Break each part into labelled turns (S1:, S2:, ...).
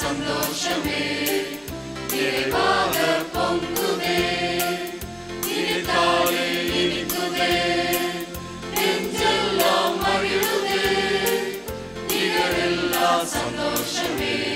S1: சந்தோஷமே நிறைவாக பொங்குமே இனிதாலே இனிக்குமே நெஞ்செல்லாம் மகிழுமே நிகழெல்லாம் சந்தோஷமே.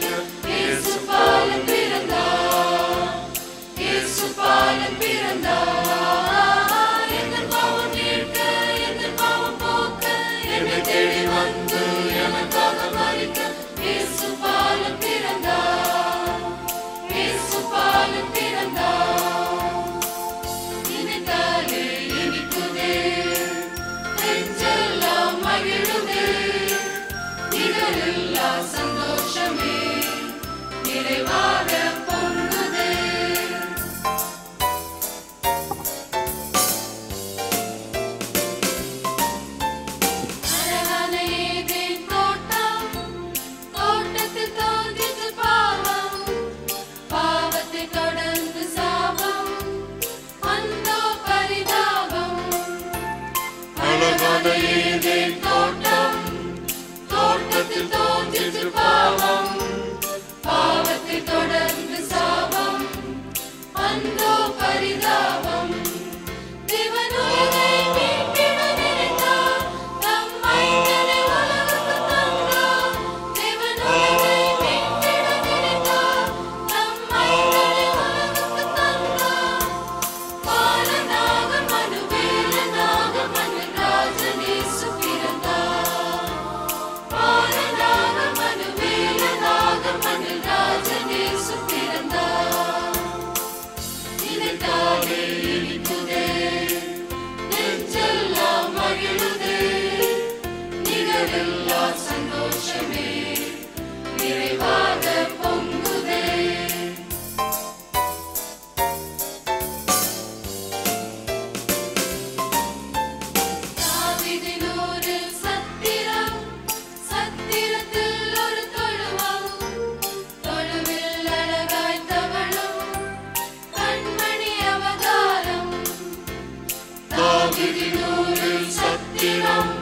S1: சத்திரம்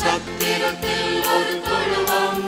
S1: சத்திரத்தில் ஒரு தொழுவம்.